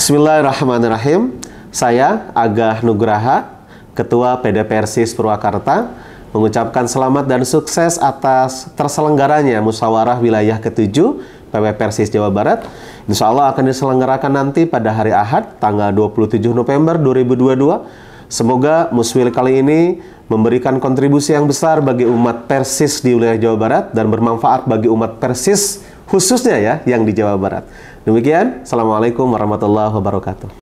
Bismillahirrahmanirrahim. Saya Agah Nugraha, Ketua PD Persis Purwakarta, mengucapkan selamat dan sukses atas terselenggaranya musyawarah wilayah ketujuh PW Persis Jawa Barat. Insya Allah akan diselenggarakan nanti pada hari Ahad, tanggal 27 November 2022. Semoga muswil kali ini memberikan kontribusi yang besar bagi umat Persis di wilayah Jawa Barat dan bermanfaat bagi umat Persis khususnya ya yang di Jawa Barat. Demikian, Assalamualaikum warahmatullahi wabarakatuh.